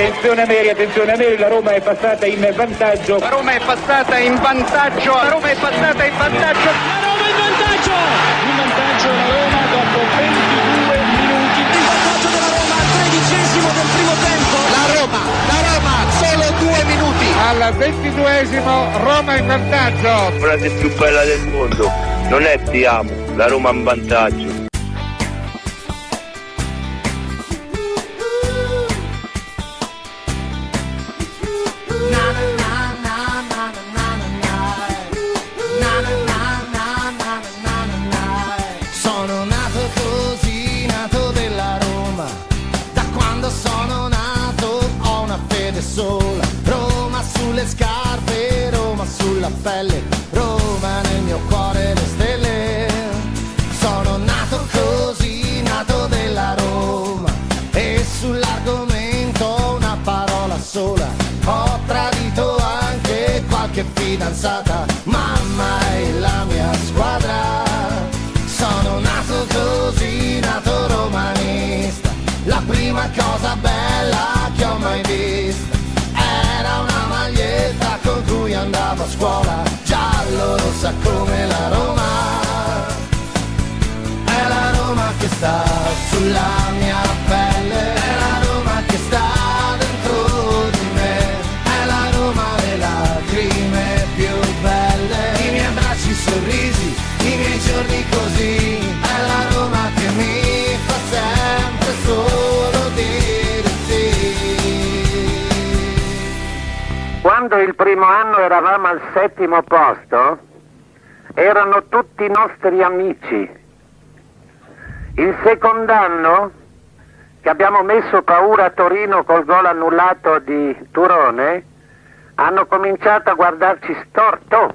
Attenzione Neri, attenzione Neri, la Roma è passata in vantaggio. La Roma è passata in vantaggio. La Roma è passata in vantaggio. La Roma in vantaggio. In vantaggio la Roma dopo 22 minuti. Il vantaggio della Roma al tredicesimo del primo tempo. La Roma, la Roma, solo due minuti. Al ventiduesimo Roma in vantaggio. La frase più bella del mondo. Non è ti amo, la Roma in vantaggio. Pelle, Roma nel mio cuore le stelle. Sono nato così, nato della Roma. E sull'argomento una parola sola. Ho tradito anche qualche fidanzata, mamma è la mia squadra. Sono nato così, nato romanista. La prima cosa bella che ho mai visto andavo a scuola, giallo rossa come la Roma. È la Roma che sta sulla mia pelle, è la Roma che sta dentro di me, è la Roma le lacrime più belle, i miei abbracci, i sorrisi, il primo anno eravamo al settimo posto, erano tutti nostri amici. Il secondo anno, che abbiamo messo paura a Torino col gol annullato di Turone, hanno cominciato a guardarci storto.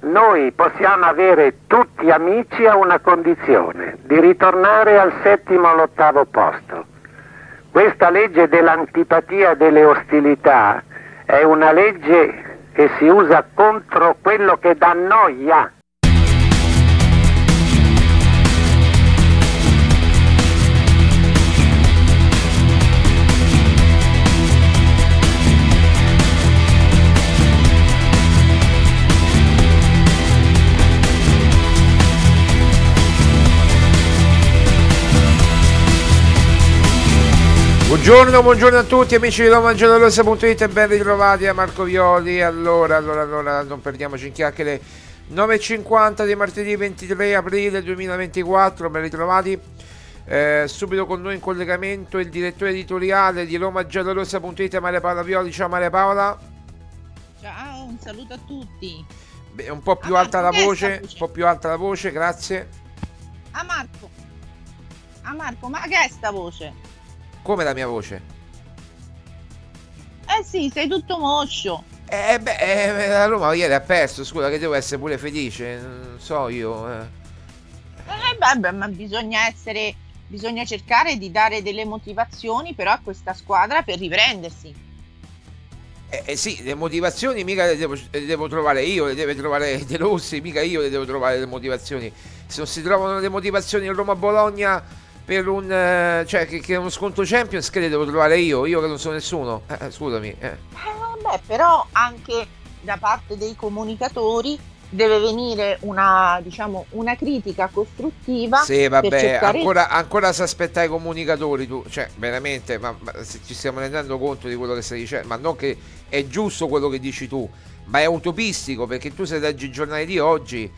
Noi possiamo avere tutti amici a una condizione, di ritornare al settimo o all'ottavo posto. Questa legge dell'antipatia e delle ostilità è una legge che si usa contro quello che dà noia. Buongiorno, buongiorno a tutti amici di RomaGiallorossa.it e ben ritrovati a Marco Violi. Allora, allora, allora, non perdiamoci in chiacchiere. 9.50 di martedì 23 aprile 2024, ben ritrovati. Eh, subito con noi in collegamento il direttore editoriale di RomaGiallorossa.it Maria Paola Violi. Ciao Maria Paola. Ciao, un saluto a tutti. Beh, un po' più Ah, alta la Marco, è voce, sta un po' più alta la voce, grazie. A Marco. A Marco, ma che è sta voce? Come la mia voce? Eh sì, sei tutto moscio. Eh beh, eh, la Roma ieri ha perso, scusa che devo essere pure felice, non so io. Eh. Eh beh, beh, ma bisogna essere bisogna cercare di dare delle motivazioni però a questa squadra per riprendersi. Eh, eh, sì, le motivazioni mica le devo, le devo trovare io, le deve trovare De Rossi, mica io le devo trovare le motivazioni. Se non si trovano le motivazioni in Roma-Bologna per un... eh, cioè che, che uno sconto Champions che devo trovare io, io che non sono nessuno. Eh, eh, scusami. Eh. Eh, beh, però anche da parte dei comunicatori deve venire una, diciamo, una critica costruttiva Sì, vabbè, cercare ancora, ancora si aspetta i comunicatori tu, cioè veramente, ma, ma se ci stiamo rendendo conto di quello che stai dicendo, ma non che è giusto quello che dici tu, ma è utopistico perché tu se leggi i giornali di oggi,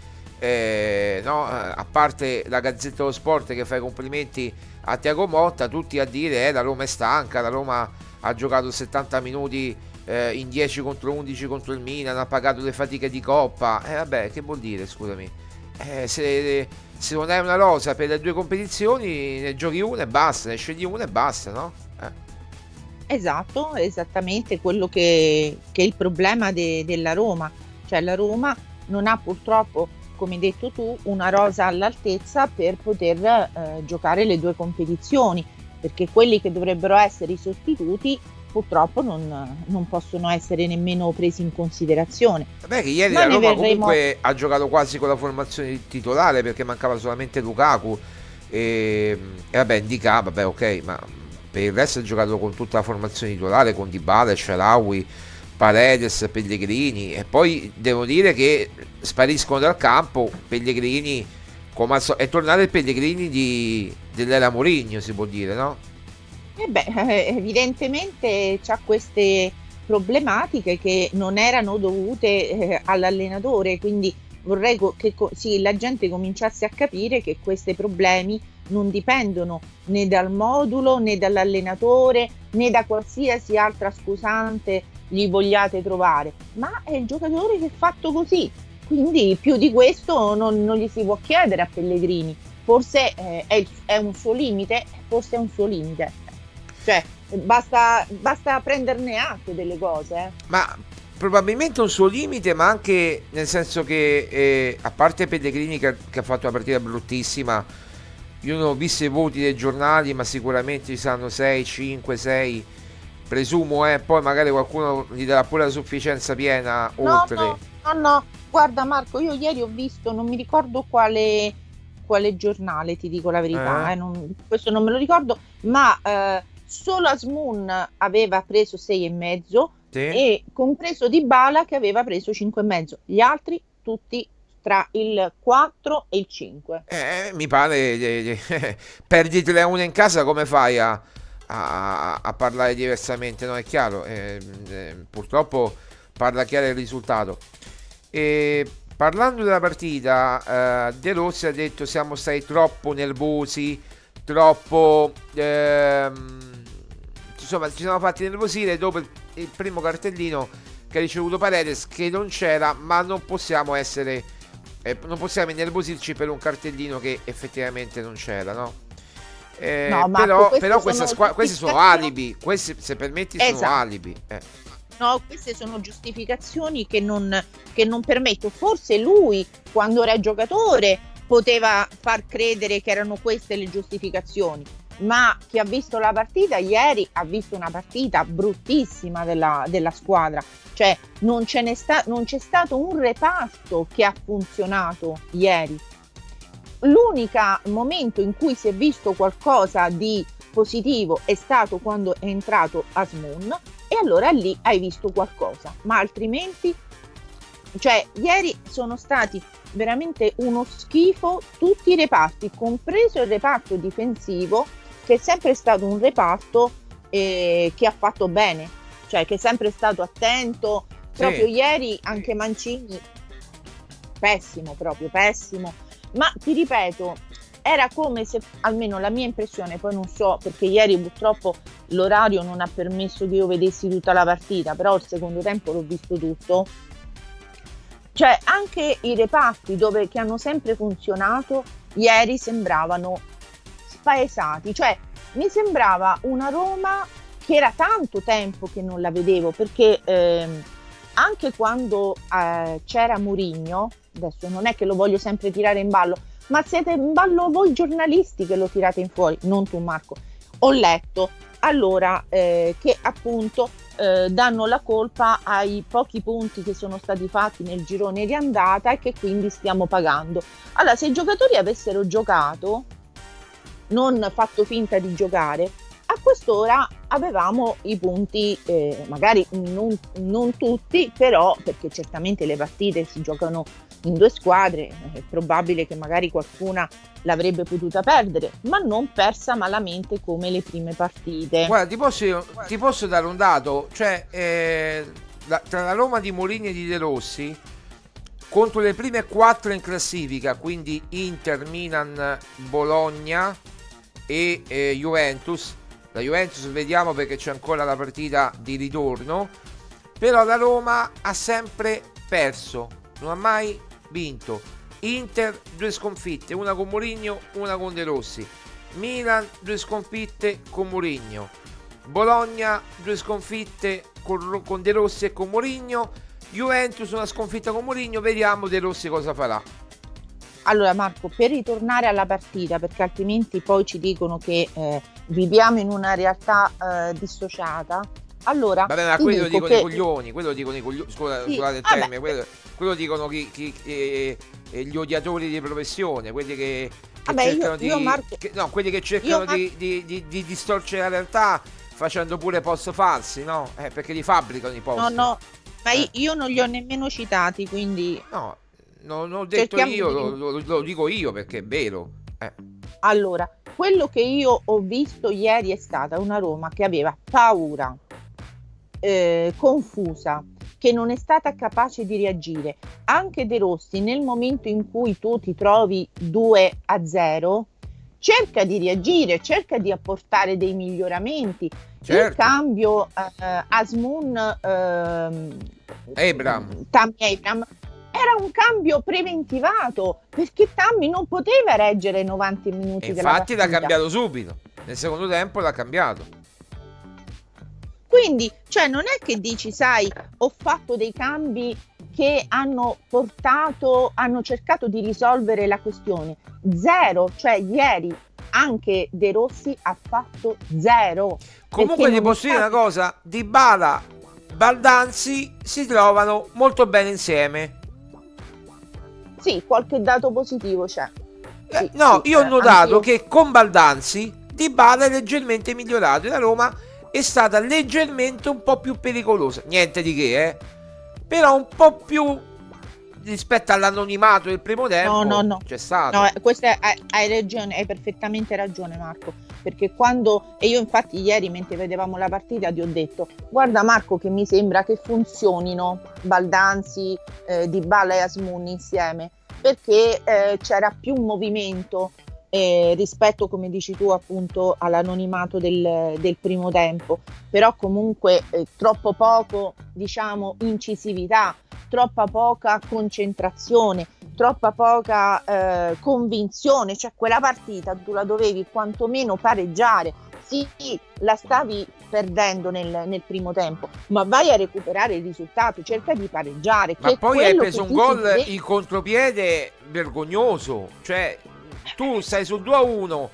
eh, no, a parte la Gazzetta dello Sport che fa i complimenti a Tiago Motta, tutti a dire eh, la Roma è stanca, la Roma ha giocato 70 minuti eh, in 10 contro 11 contro il Milan, ha pagato le fatiche di Coppa, e vabbè, che vuol dire, scusami? Eh, se, se non hai una rosa per le due competizioni, ne giochi una e basta, ne scegli una e basta, no? Eh. Esatto, esattamente quello che, che è il problema de- della Roma. Cioè la Roma non ha purtroppo, come hai detto tu, una rosa all'altezza per poter eh, giocare le due competizioni, perché quelli che dovrebbero essere i sostituti purtroppo non, non possono essere nemmeno presi in considerazione. Vabbè che ieri Ma la Roma verremo- comunque ha giocato quasi con la formazione titolare perché mancava solamente Lukaku e, e vabbè Indica, vabbè ok, ma per il resto ha giocato con tutta la formazione titolare, con Dybala, Sharawi, Paredes, Pellegrini e poi devo dire che spariscono dal campo Pellegrini come so- è tornato il Pellegrini di, dell'era Mourinho si può dire no? E beh, evidentemente c'ha queste problematiche che non erano dovute eh, all'allenatore, quindi vorrei che sì, la gente cominciasse a capire che questi problemi non dipendono né dal modulo né dall'allenatore né da qualsiasi altra scusante gli vogliate trovare, ma è il giocatore che è fatto così. Quindi più di questo non, non gli si può chiedere a Pellegrini. Forse eh, è, è, un suo limite, forse è un suo limite. Cioè, basta, basta prenderne atto delle cose. Eh. Ma probabilmente un suo limite, ma anche nel senso che, eh, a parte Pellegrini che, che, ha fatto una partita bruttissima, io non ho visto i voti dei giornali, ma sicuramente ci saranno 6, 5, 6, presumo, eh, poi magari qualcuno gli darà pure la sufficienza piena no, oltre. No, no, no, guarda Marco, io ieri ho visto, non mi ricordo quale, quale giornale, ti dico la verità, eh. Eh, non, questo non me lo ricordo, ma eh, solo Asmun aveva preso 6,5 sì. e compreso Di Bala che aveva preso 5,5, gli altri tutti tra il 4 e il 5. Eh, mi pare, eh, eh, perdi 3-1 in casa, come fai a, a, a parlare diversamente? No, è chiaro, eh, eh, purtroppo parla chiaro il risultato. E parlando della partita, eh, De Rossi ha detto siamo stati troppo nervosi, troppo... Ehm, insomma, ci siamo fatti nervosire dopo il, primo cartellino che ha ricevuto Paredes che non c'era, ma non possiamo essere eh, non possiamo innervosirci per un cartellino che effettivamente non c'era, no? Eh, no però, però sono squa- questi sono alibi, questi se permetti esatto. sono alibi. Eh. No, queste sono giustificazioni che non, che non permetto. Forse lui, quando era giocatore, poteva far credere che erano queste le giustificazioni ma chi ha visto la partita ieri ha visto una partita bruttissima della, della squadra, cioè non, sta, non c'è stato un reparto che ha funzionato ieri. L'unico momento in cui si è visto qualcosa di positivo è stato quando è entrato Asmun e allora lì hai visto qualcosa, ma altrimenti, cioè ieri sono stati veramente uno schifo tutti i reparti, compreso il reparto difensivo che è sempre stato un reparto eh, che ha fatto bene, cioè che è sempre stato attento. Proprio sì. ieri anche Mancini, pessimo proprio, pessimo. Ma ti ripeto, era come se, almeno la mia impressione, poi non so perché ieri purtroppo l'orario non ha permesso che io vedessi tutta la partita, però il secondo tempo l'ho visto tutto. Cioè anche i reparti dove, che hanno sempre funzionato, ieri sembravano spaesati, cioè mi sembrava una Roma che era tanto tempo che non la vedevo perché ehm, anche quando eh, c'era Murigno, adesso non è che lo voglio sempre tirare in ballo, ma siete in ballo voi giornalisti che lo tirate in fuori, non tu Marco. Ho letto allora eh, che appunto eh, danno la colpa ai pochi punti che sono stati fatti nel girone di andata e che quindi stiamo pagando. Allora, se i giocatori avessero giocato, non fatto finta di giocare, a quest'ora avevamo i punti, eh, magari non, non, tutti, però perché certamente le partite si giocano in due squadre, è probabile che magari qualcuna l'avrebbe potuta perdere, ma non persa malamente come le prime partite. Guarda, ti posso, ti posso dare un dato, cioè eh, la, tra la Roma di Molini e di De Rossi, contro le prime quattro in classifica, quindi Inter, Milan, Bologna, e eh, Juventus. La Juventus vediamo perché c'è ancora la partita di ritorno. Però la Roma ha sempre perso, non ha mai vinto. Inter due sconfitte, una con Mourinho, una con De Rossi. Milan due sconfitte con Mourinho. Bologna due sconfitte con, con De Rossi e con Mourinho. Juventus una sconfitta con Mourinho, vediamo De Rossi cosa farà. Allora Marco, per ritornare alla partita, perché altrimenti poi ci dicono che eh, viviamo in una realtà eh, dissociata, allora... Vabbè, ma quello dicono che... i coglioni, quello dicono i coglioni, scusa, sì, scusate il termine, quello, quello, dicono chi, chi, eh, eh, gli odiatori di professione, quelli che Vabbè, io, cercano di, io Marco, che- no, quelli che cercano io Mar- di, di- di- di distorcere la realtà facendo pure post falsi, no? Eh, perché li fabbricano i post. no, no, ma Eh. io, io non li ho nemmeno citati, quindi No, non ho detto Cerchiamo io, di- lo, lo- lo dico io perché è vero. Eh. allora, quello che io ho visto ieri è stata una Roma che aveva paura, eh, confusa, che non è stata capace di reagire. Anche De Rossi, nel momento in cui tu ti trovi 2 a 0, cerca di reagire, cerca di apportare dei miglioramenti. Il Certo. cambio eh, Asmun ehm, Abram. Tammy Abram era un cambio preventivato perché Tammy non poteva reggere 90 minuti E infatti l'ha cambiato subito. Nel secondo tempo l'ha cambiato. Quindi, cioè, non è che dici, sai, ho fatto dei cambi che hanno portato, hanno cercato di risolvere la questione. Zero, cioè ieri anche De Rossi ha fatto zero. Comunque ti posso dire una cosa, Di Bala, Baldanzi si trovano molto bene insieme. Sì, qualche dato positivo c'è. Eh, Sì, no, sì, io ho eh, notato anch'io. che con Baldanzi Di Bala è leggermente migliorato e la Roma è stata leggermente un po' più pericolosa. Niente di che, eh. Però un po' più rispetto all'anonimato del primo tempo no, no. c'è stato. No, eh, questo è- hai, hai ragione, hai perfettamente ragione Marco, perché quando, e io infatti ieri mentre vedevamo la partita ti ho detto, guarda Marco che mi sembra che funzionino Baldanzi, eh, Dybala e Asmun insieme, perché eh, c'era più movimento eh, rispetto, come dici tu, appunto all'anonimato del, del primo tempo, però comunque eh, troppo poco, diciamo, incisività, troppa poca concentrazione, troppa poca eh, convinzione, cioè quella partita tu la dovevi quantomeno pareggiare. Sì, la stavi perdendo nel, nel primo tempo, ma vai a recuperare il risultato, cerca di pareggiare. Ma poi hai preso un gol in contropiede vergognoso. Cioè, tu stai sul 2 a 1,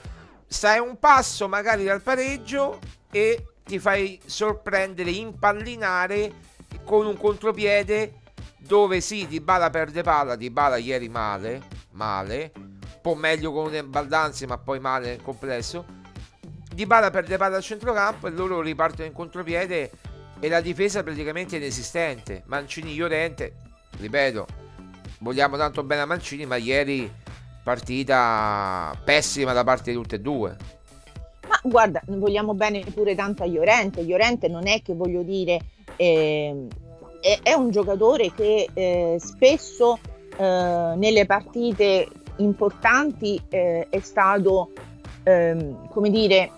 stai un passo magari dal pareggio e ti fai sorprendere, impallinare con un contropiede dove sì, Di Bala perde palla, Di Bala ieri male, male, un po' meglio con Baldanzi ma poi male nel complesso. Di Bala perde palla al centrocampo e loro ripartono in contropiede e la difesa praticamente inesistente. Mancini Llorente, ripeto, vogliamo tanto bene a Mancini, ma ieri partita pessima da parte di tutte e due. Ma guarda, vogliamo bene pure tanto a Llorente. Llorente non è che voglio dire, ehm, è, è un giocatore che eh, spesso eh, nelle partite importanti eh, è stato, ehm, come dire,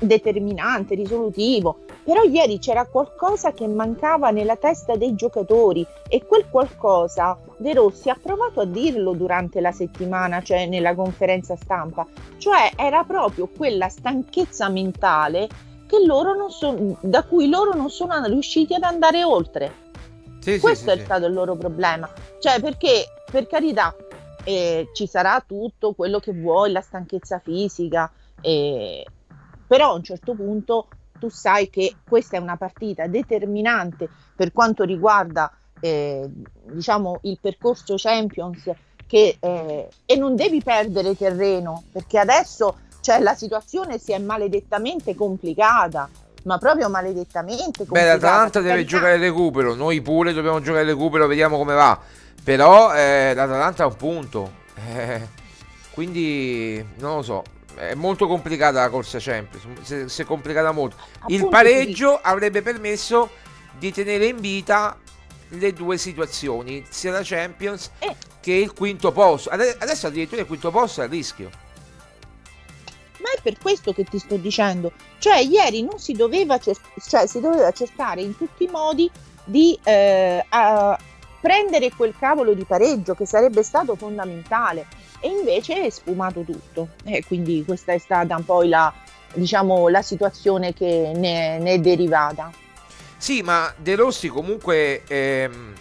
determinante, risolutivo. Però ieri c'era qualcosa che mancava nella testa dei giocatori e quel qualcosa De Rossi ha provato a dirlo durante la settimana, cioè nella conferenza stampa, cioè era proprio quella stanchezza mentale che loro non son- da cui loro non sono riusciti ad andare oltre. Sì, Questo sì, è sì. stato il loro problema. Cioè, perché per carità eh, ci sarà tutto quello che vuoi, la stanchezza fisica, eh, però a un certo punto tu sai che questa è una partita determinante per quanto riguarda eh, diciamo il percorso Champions che, eh, e non devi perdere terreno perché adesso cioè, la situazione si è maledettamente complicata ma proprio maledettamente Beh, complicata l'Atalanta Per deve giocare il recupero, noi pure dobbiamo giocare il recupero, vediamo come va. Però eh, l'Atalanta ha un punto. Eh, quindi non lo so. È molto complicata la corsa Champions. Si, si è complicata molto. Il Appunto, pareggio avrebbe permesso di tenere in vita le due situazioni, sia la Champions Eh. che il quinto posto. Ade- Adesso addirittura il quinto posto è a rischio. Ma è per questo che ti sto dicendo. Cioè, ieri non si doveva, cer- cioè, si doveva cercare in tutti i modi di eh, prendere quel cavolo di pareggio che sarebbe stato fondamentale. E invece è sfumato tutto. E quindi questa è stata poi la, diciamo, la situazione che ne, ne è derivata. Sì, ma De Rossi comunque ehm,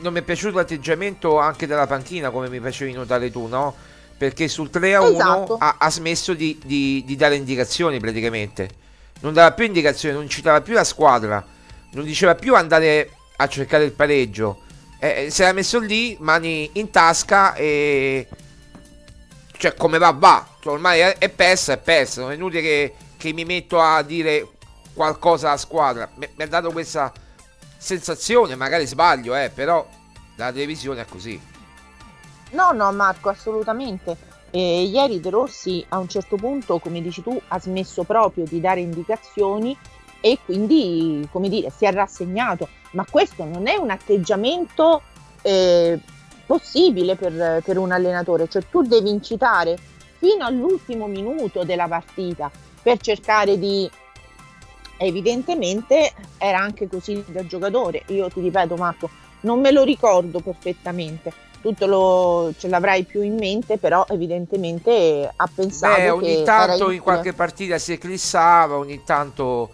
non mi è piaciuto l'atteggiamento anche della panchina, come mi facevi notare tu, no? Perché sul 3 a 1 Esatto. ha, ha smesso di, di- di dare indicazioni praticamente. Non dava più indicazioni, non citava più la squadra, non diceva più andare a cercare il pareggio. Eh, eh, si era messo lì, mani in tasca e cioè come va va, cioè, ormai è, persa, è persa, non è inutile che, che mi metto a dire qualcosa alla squadra, mi, mi ha dato questa sensazione, magari sbaglio, eh, però la televisione è così. No, no, Marco, assolutamente. Eh, ieri De Rossi a un certo punto, come dici tu, ha smesso proprio di dare indicazioni e quindi, come dire, si è rassegnato. Ma questo non è un atteggiamento eh, possibile per, per un allenatore, cioè tu devi incitare fino all'ultimo minuto della partita per cercare di evidentemente era anche così da giocatore. Io ti ripeto, Marco, non me lo ricordo perfettamente. Tutto lo, ce l'avrai più in mente, però evidentemente ha pensato Beh, ogni tanto in in qualche partita si eclissava, ogni tanto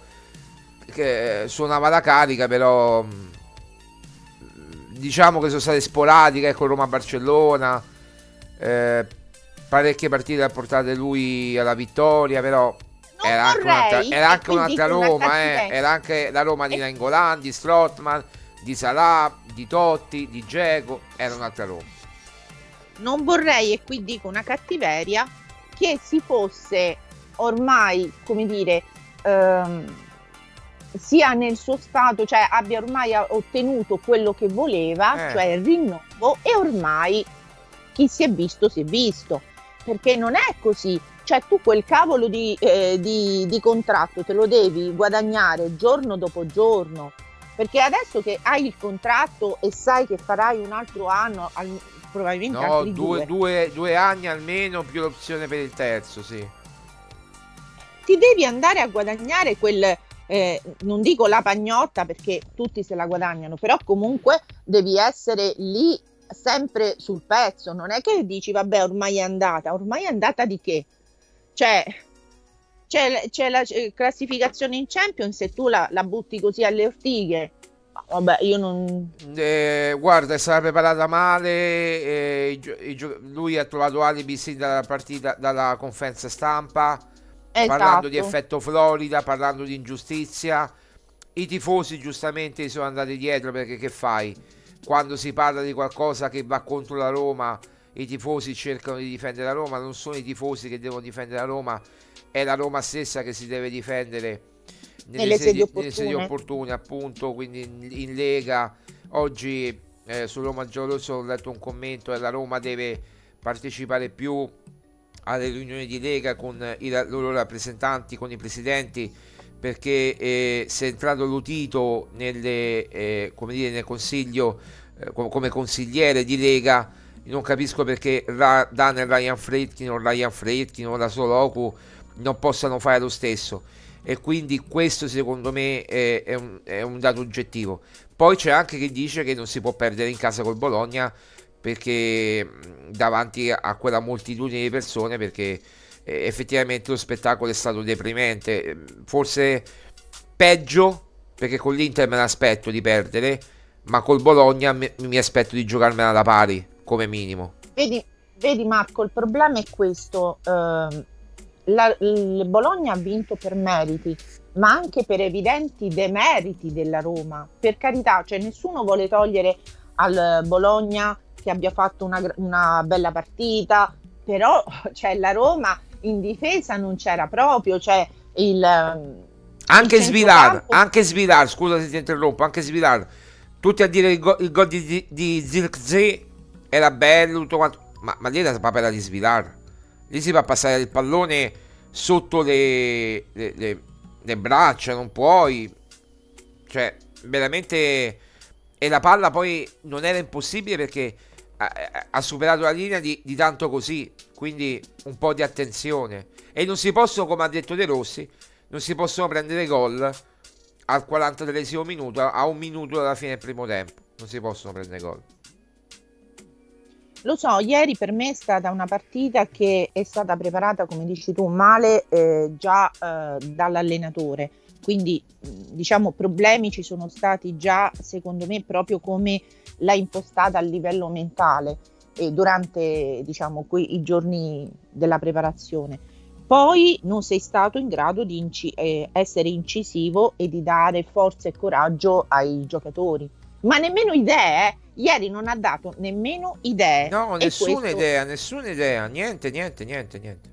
che suonava la carica, però mh, diciamo che sono state sporadiche, ecco Roma-Barcellona, eh, parecchie partite ha portate lui alla vittoria, però era anche, un'altra, era anche un'altra Roma, eh, era anche la Roma di Nangolan, di Strottman, di Salah, di Totti, di Geco, era un'altra Roma. Non vorrei, e qui dico una cattiveria, che si fosse ormai, come dire, ehm, sia nel suo stato, cioè abbia ormai ottenuto quello che voleva, Eh. cioè il rinnovo, e ormai chi si è visto si è visto, perché non è così. Cioè tu quel cavolo di, eh, di- di contratto te lo devi guadagnare giorno dopo giorno, perché adesso che hai il contratto e sai che farai un altro anno, al- probabilmente No, altri due, due- due anni almeno più l'opzione per il terzo, sì. ti devi andare a guadagnare quel, eh, non dico la pagnotta perché tutti se la guadagnano, però comunque devi essere lì sempre sul pezzo, non è che dici vabbè ormai è andata, ormai è andata di che? Cioè c'è, c'è la classificazione in Champions e tu la, la butti così alle ortighe, vabbè io non... Eh, guarda, è stata preparata male. eh, i i lui ha trovato alibi sin dalla partita, dalla conferenza stampa, parlando di Esatto. effetto Florida, parlando di ingiustizia. I tifosi giustamente sono andati dietro perché che fai? Quando si parla di qualcosa che va contro la Roma, i tifosi cercano di difendere la Roma, non sono i tifosi che devono difendere la Roma, è la Roma stessa che si deve difendere Nelle sedi nelle sedi opportune. opportune, appunto, quindi in, in Lega. Oggi eh, su Roma Giallorosso ho letto un commento e la Roma deve partecipare più alle riunioni di Lega con i loro rappresentanti, con i presidenti, perché eh, se è entrato Lutito nelle, eh, come dire, nel consiglio eh, co- come consigliere di Lega, non capisco perché Ra- Dan e Ryan Fredkin o Ryan Fredkin o la Soloku non possano fare lo stesso e quindi questo secondo me è, è un, è un dato oggettivo. Poi c'è anche chi dice che non si può perdere in casa col Bologna perché mh, davanti a quella moltitudine di persone perché eh, effettivamente lo spettacolo è stato deprimente, Eh, forse peggio perché con l'Inter me l'aspetto di perdere, ma col Bologna mi, mi aspetto di giocarmela da pari come minimo. Vedi, vedi Marco, il problema è questo. ehm, la- il Bologna ha vinto per meriti, ma anche per evidenti demeriti della Roma. Per carità, cioè nessuno vuole togliere al Bologna che abbia fatto una, una bella partita, però cioè, la Roma in difesa non c'era proprio, cioè il... ehm, Anche il Svilar, anche Svilar, scusa se ti interrompo, anche Svilar. Tutti a dire il, go- il gol di, di, Zirkzee era bello, tutto quanto. Ma, ma lì la papera di Svilar. Lì si va a passare il pallone sotto le, le- le- le braccia, non puoi. Cioè, veramente... E la palla poi non era impossibile perché ha, superato la linea di, di tanto così. Quindi un po' di attenzione. E non si possono, come ha detto De Rossi, non si possono prendere gol al 43 minuto, a un minuto dalla fine del primo tempo. Non si possono prendere gol. Lo so, ieri per me è stata una partita che è stata preparata, come dici tu, male eh, già eh, dall'allenatore. Quindi, diciamo, problemi ci sono stati già, secondo me, proprio come l'ha impostata a livello mentale e durante, diciamo, quei, i giorni della preparazione. Poi non sei stato in grado di inci- eh, essere incisivo e di dare forza e coraggio ai giocatori, ma nemmeno idee, eh. ieri non ha dato nemmeno idee. No, nessuna questo- idea, nessuna idea, niente, niente, niente, niente.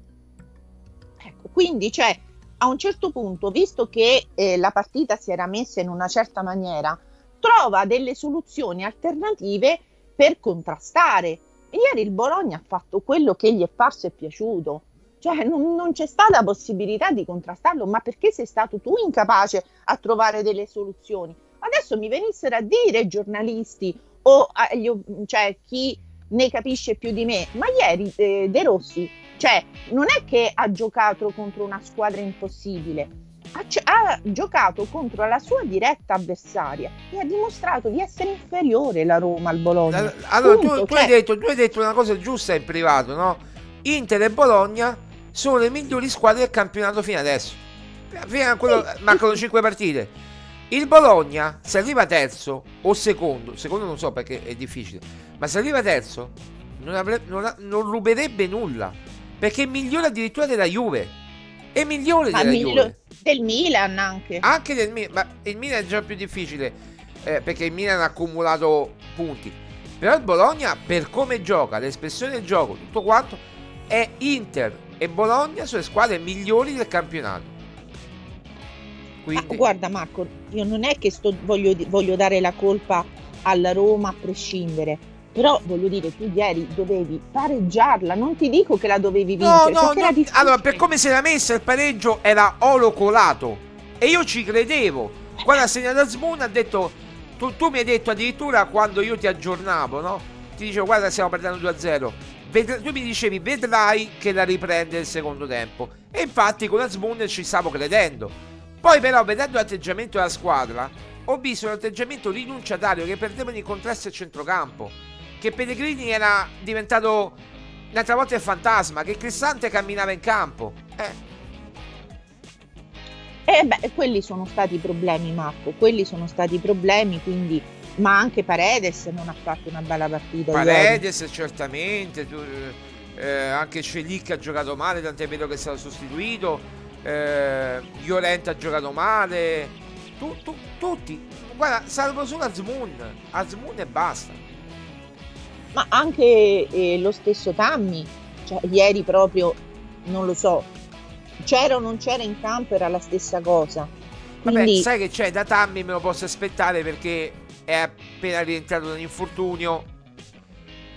Ecco, quindi, cioè, a un certo punto, visto che eh, la partita si era messa in una certa maniera, trova delle soluzioni alternative per contrastare. E ieri il Bologna ha fatto quello che gli è parso e piaciuto. Cioè, non, non c'è stata possibilità di contrastarlo, ma perché sei stato tu incapace a trovare delle soluzioni? Adesso mi venissero a dire i giornalisti o agli- cioè, chi ne capisce più di me, ma ieri eh, De Rossi cioè, non è che ha giocato contro una squadra impossibile, ha, ha giocato contro la sua diretta avversaria e ha dimostrato di essere inferiore la Roma al Bologna. Allora, tu, Punto, tu hai cioè- detto, tu hai detto una cosa giusta in privato, no? Inter e Bologna sono le migliori squadre del campionato fino adesso. Fino a quello, mancano 5 partite. Il Bologna, se arriva terzo o secondo, secondo non so perché è difficile, ma se arriva terzo, non, avre- non non ruberebbe nulla. Perché è migliore addirittura della Juve. È migliore Ma della miglio- Juve. del Milan anche. Anche del Milan, ma il Milan è già più difficile eh, perché il Milan ha accumulato punti. Però il Bologna, per come gioca, l'espressione del gioco, tutto quanto, è Inter e Bologna sono le squadre migliori del campionato. Ma Quindi, guarda Marco, io non è che sto- voglio, voglio dare la colpa alla Roma a prescindere, però voglio dire, tu ieri dovevi pareggiarla, non ti dico che la dovevi no, vincere, no, no. difficile. Allora, per come si era messa il pareggio era oro colato. E io ci credevo. Quando ha segnato Asmun ha detto. Tu, tu mi hai detto addirittura quando io ti aggiornavo, no? Ti dicevo, guarda, stiamo perdendo 2-0. Ved- tu mi dicevi, vedrai che la riprende il secondo tempo. E infatti con Asmun ci stavo credendo. Poi, però, vedendo l'atteggiamento della squadra, ho visto un atteggiamento rinunciatario che perdevano i contrasti a centrocampo. Che Pellegrini era diventato un'altra volta il fantasma. Che Cristante camminava in campo. Eh, Eh beh, quelli sono stati i problemi Marco, quelli sono stati i problemi, quindi ma anche Paredes non ha fatto una bella partita ieri. Paredes certamente, tu- eh, anche Celic ha giocato male, tant'è vero che è stato sostituito, eh, Llorente ha giocato male, tu- tu- tutti, guarda, salvo solo Azmoun, Azmoun e basta. Ma anche eh, lo stesso Tammy, cioè, ieri proprio, non lo so, c'era o non c'era in campo era la stessa cosa. Vabbè, Quindi sai che c'è, da Tammy me lo posso aspettare perché è appena rientrato da un infortunio,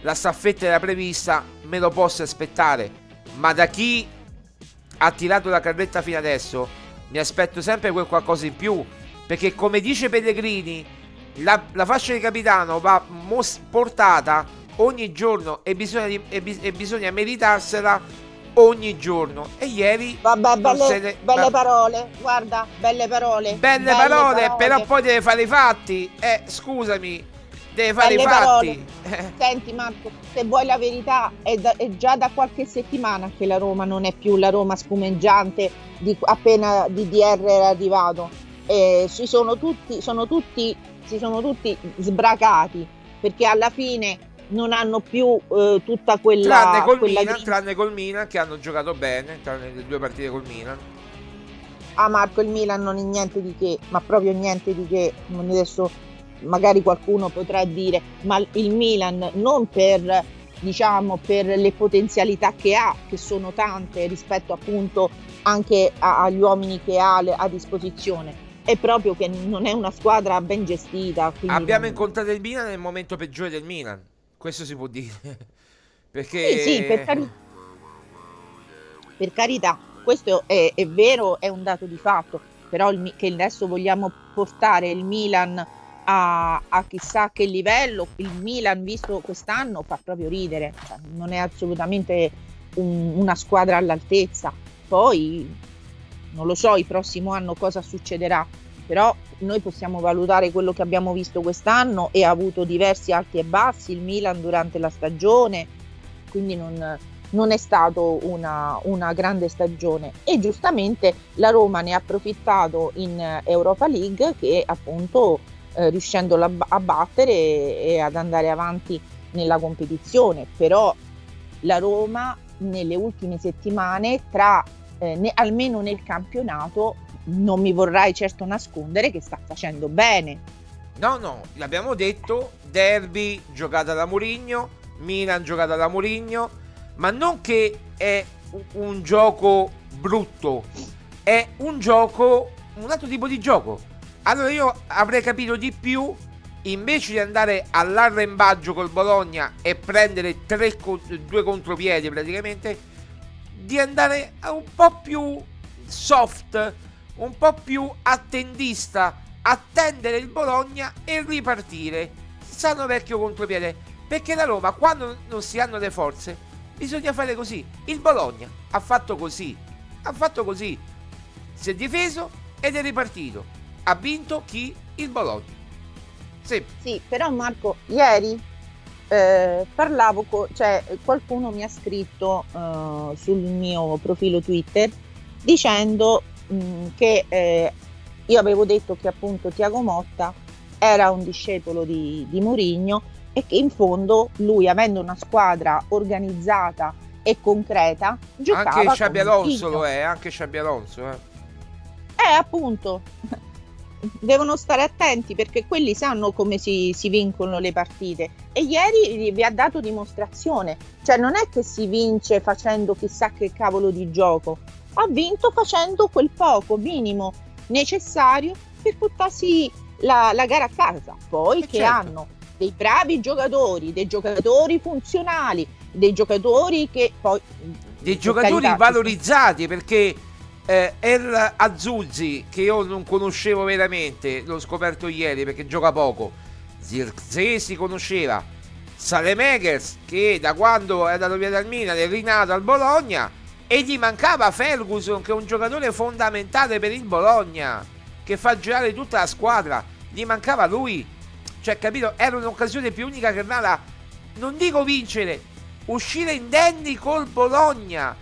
la staffetta era prevista, me lo posso aspettare, ma da chi ha tirato la carretta fino adesso mi aspetto sempre quel qualcosa in più, perché come dice Pellegrini, la, la fascia di capitano va mos- portata ogni giorno e bisogna, e bis- e bisogna meritarsela ogni giorno. E ieri Vabbè, belle, ne- belle parole, guarda, belle parole. Belle, parole, però poi deve fare i fatti. Eh, scusami, deve fare Belle i fatti. Eh, Senti Marco, se vuoi la verità, è, da- è già da qualche settimana che la Roma non è più la Roma spumeggiante di appena DDR era arrivato. E si sono tutti, sono tutti, si sono tutti sbracati perché alla fine non hanno più eh, tutta quella, tranne col quella Milan, tranne col Milan che hanno giocato bene, tranne le due partite col Milan. Ah Marco, il Milan non è niente di che, ma proprio niente di che. Adesso magari qualcuno potrà dire, ma il Milan non per diciamo per le potenzialità che ha, che sono tante rispetto appunto anche a- agli uomini che ha a disposizione. È proprio che non è una squadra ben gestita. Abbiamo non- incontrato il Milan nel momento peggiore del Milan. Questo si può dire. Perché Sì, sì, per, cari- per carità, questo è, è vero, è un dato di fatto, però il che adesso vogliamo portare il Milan a, a chissà che livello, il Milan visto quest'anno fa proprio ridere, cioè, non è assolutamente un- una squadra all'altezza. Poi non lo so il prossimo anno cosa succederà, però noi possiamo valutare quello che abbiamo visto quest'anno e ha avuto diversi alti e bassi il Milan durante la stagione, quindi non, non è stato una, una grande stagione. E giustamente la Roma ne ha approfittato in Europa League che appunto eh, riuscendo a battere e, e ad andare avanti nella competizione, però la Roma nelle ultime settimane tra eh, ne- almeno nel campionato non mi vorrai certo nascondere che sta facendo bene No, no, l'abbiamo detto, derby giocata da Mourinho, Milan giocata da Mourinho, ma non che è un, gioco brutto, è un gioco, un altro tipo di gioco. Allora io avrei capito di più invece di andare all'arrembaggio col Bologna e prendere tre, due contropiedi praticamente, di andare un po' più soft, un po' più attendista, attendere il Bologna e ripartire. Sano vecchio contropiede. Perché la Roma, quando non si hanno le forze, bisogna fare così. Il Bologna ha fatto così. Ha fatto così. Si è difeso ed è ripartito. Ha vinto chi? Il Bologna. Sì. Sì, però Marco, ieri eh, parlavo, co- cioè qualcuno mi ha scritto eh, sul mio profilo Twitter dicendo mh, che eh, io avevo detto che appunto Tiago Motta era un discepolo di, di Mourinho e che in fondo lui avendo una squadra organizzata e concreta giocava Anche Sciabi Alonso lo è, anche Sciabi Alonso. Eh. Eh, appunto, devono stare attenti perché quelli sanno come si, si vincono le partite e ieri vi ha dato dimostrazione, cioè non è che si vince facendo chissà che cavolo di gioco, ha vinto facendo quel poco minimo necessario per portarsi la, la gara a casa, poi Eh, che certo. hanno dei bravi giocatori, dei giocatori funzionali, dei giocatori che poi... Dei per giocatori carità, valorizzati perché eh, El Azzuzzi, che io non conoscevo veramente, l'ho scoperto ieri perché gioca poco. Zirkzee si conosceva. Salemekers, che da quando è andato via dal Milan è rinato al Bologna. E gli mancava Ferguson, che è un giocatore fondamentale per il Bologna, che fa girare tutta la squadra. Gli mancava lui. Cioè, capito? Era un'occasione più unica che nada. Non dico vincere, uscire indenni col Bologna,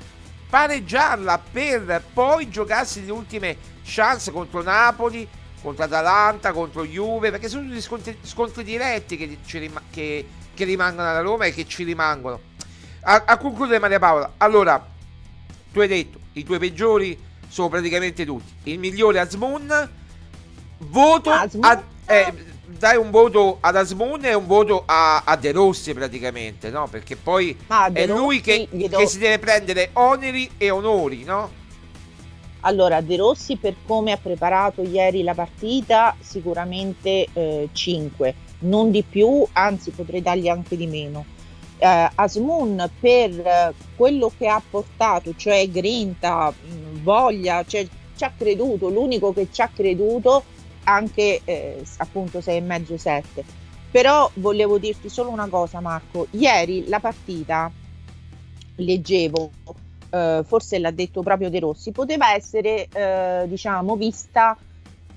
pareggiarla per poi giocarsi le ultime chance contro Napoli, contro Atalanta, contro Juve, perché sono tutti scontri, scontri diretti che, rima- che- che rimangono alla Roma e che ci rimangono. A, a concludere Maria Paola, allora, tu hai detto, i tuoi peggiori sono praticamente tutti. Il migliore Asmun, voto Asmun? a- eh, dai un voto ad Asmun e un voto a, a De Rossi praticamente, no? Perché poi è lui che, do- che si deve prendere oneri e onori, no? Allora, De Rossi per come ha preparato ieri la partita, sicuramente 5, non di più, anzi potrei dargli anche di meno. Eh, Asmun per eh, quello che ha portato, cioè grinta, mh, voglia, cioè, ci ha creduto, l'unico che ci ha creduto, anche eh, appunto 6,5 7. Però volevo dirti solo una cosa Marco, ieri la partita leggevo eh, forse l'ha detto proprio De Rossi, poteva essere eh, diciamo vista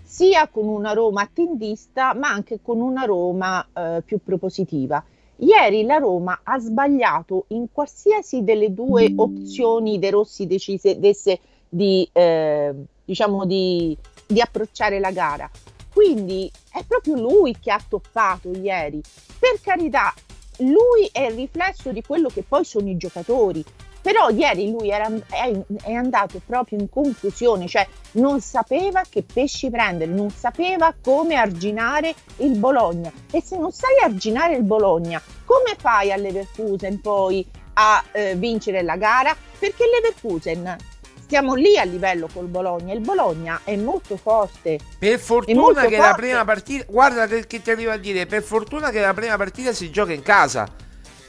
sia con una Roma attendista ma anche con una Roma eh, più propositiva. Ieri la Roma ha sbagliato in qualsiasi delle due opzioni De Rossi decise desse di, eh, diciamo di, di approcciare la gara. Quindi è proprio lui che ha toppato ieri. Per carità, lui è il riflesso di quello che poi sono i giocatori. Però ieri lui era, è, è andato proprio in confusione, cioè non sapeva che pesci prendere, non sapeva come arginare il Bologna. E se non sai arginare il Bologna, come fai all'Everkusen poi a eh, vincere la gara? Perché l'Everkusen stiamo lì a livello col Bologna, il Bologna è molto forte. Per fortuna molto che la forte. prima partita, guarda che, che ti arrivo a dire, per fortuna che la prima partita si gioca in casa.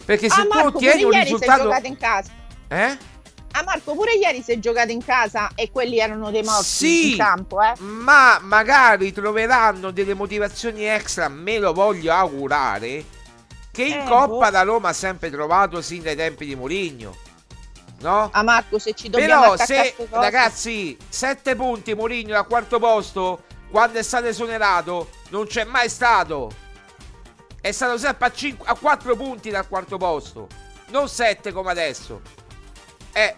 Perché se ah tu Marco, ottieni un risultato... in casa. Eh? Ah Marco, pure ieri sei giocato in casa e quelli erano dei morti Sì. in campo, eh? Ma magari troveranno delle motivazioni extra, me lo voglio augurare, che in Eh, Coppa boh. la Roma ha sempre trovato sin dai tempi di Mourinho. No? Ah Marco, se ci dobbiamo Però se, cose- ragazzi, 7 punti Mourinho al quarto posto, quando è stato esonerato, non c'è mai stato. È stato sempre a, 5, a 4 punti dal quarto posto, non 7 come adesso. Eh,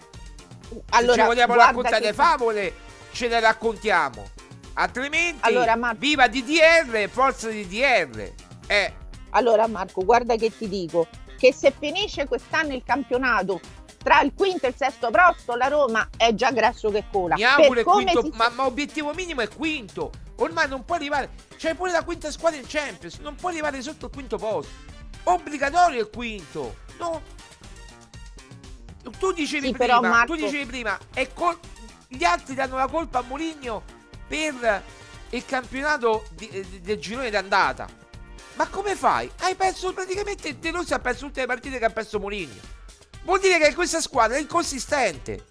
se allora, ci vogliamo raccontare che- le favole, ce le raccontiamo. Altrimenti, Allora, Mar- viva DDR, forza DDR. Eh, Allora Marco, guarda che ti dico, che se finisce quest'anno il campionato tra il quinto e il sesto posto, la Roma è già grasso che cola. mi auguro quinto, si- ma, ma obiettivo minimo è quinto. Ormai non puoi arrivare. C'è pure la quinta squadra in Champions. Non puoi arrivare sotto il quinto posto. Obbligatorio il quinto. No. Tu dicevi Sì, prima, Marco- tu dicevi prima, col- gli altri danno la colpa a Mourinho per il campionato di- eh, del girone d'andata. Ma come fai? Hai perso praticamente De Rossi ha perso tutte le partite che ha perso Mourinho. Vuol dire che questa squadra è inconsistente.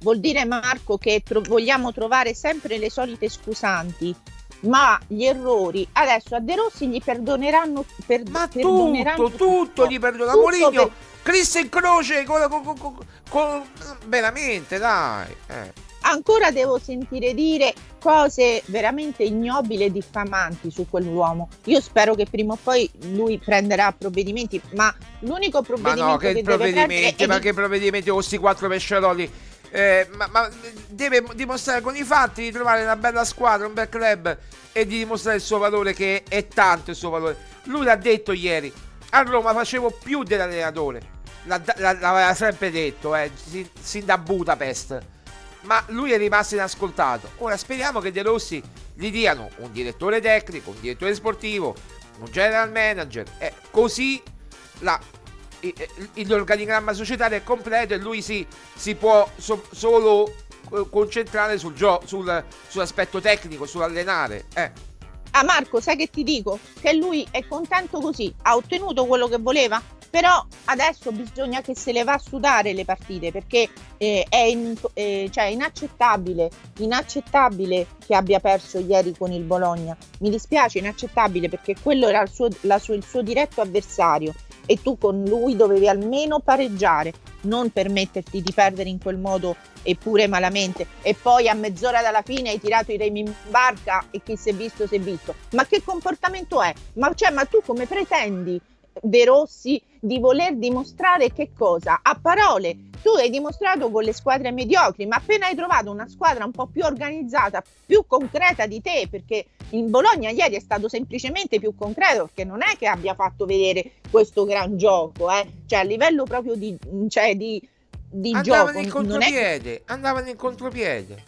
Vuol dire Marco che tro- vogliamo trovare sempre le solite scusanti, ma gli errori adesso a De Rossi gli perdoneranno per, Ma perdoneranno tutto, tutto gli perdona Tutto Mourinho. per- Cristian Croce con, con- con- con- veramente, dai. Eh. Ancora devo sentire dire cose veramente ignobili e diffamanti su quell'uomo. Io spero che prima o poi lui prenderà provvedimenti, ma l'unico Ma provvedimento no, che che provvedimenti, è ma di- che provvedimenti con questi quattro pesciaroli? Eh, ma, ma deve dimostrare con i fatti di trovare una bella squadra, un bel club e di dimostrare il suo valore che è tanto il suo valore. Lui l'ha detto ieri, a Roma facevo più dell'allenatore. L'aveva sempre detto, eh, sin, sin da Budapest. Ma lui è rimasto inascoltato. Ora speriamo che De Rossi gli diano un direttore tecnico, un direttore sportivo, un general manager. E così la, l'organigramma societario è completo e lui si, si può so- solo eh, concentrare sul gio- sul- sull'aspetto tecnico, sull'allenare. Eh. Ah Marco, sai che ti dico? Che lui è contento così, ha ottenuto quello che voleva, però adesso bisogna che se le va a sudare le partite perché eh, è, in- eh, cioè, inaccettabile, inaccettabile che abbia perso ieri con il Bologna. Mi dispiace, inaccettabile perché quello era il suo, suo- il suo diretto avversario e tu con lui dovevi almeno pareggiare, non permetterti di perdere in quel modo eppure malamente e poi a mezz'ora dalla fine hai tirato i remi in barca e chi si è visto si è visto. Ma che comportamento è? Ma, cioè, ma tu come pretendi De Rossi di voler dimostrare che cosa? A parole, tu hai dimostrato con le squadre mediocri, ma appena hai trovato una squadra un po' più organizzata, più concreta di te, perché in Bologna ieri è stato semplicemente più concreto, perché non è che abbia fatto vedere questo gran gioco, eh? cioè a livello proprio di, cioè, di, di Andavano in gioco. non è che- contropiede, andavano in contropiede.